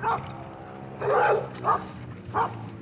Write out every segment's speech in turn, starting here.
Huff! Huff! Huff!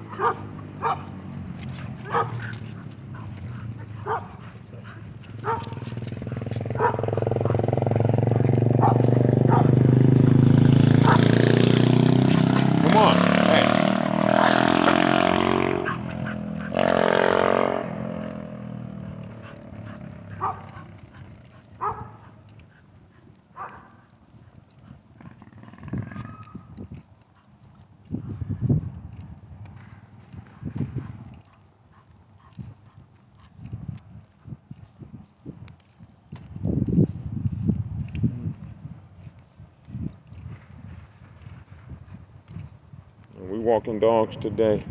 And we walking dogs today.